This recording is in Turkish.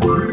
Bye.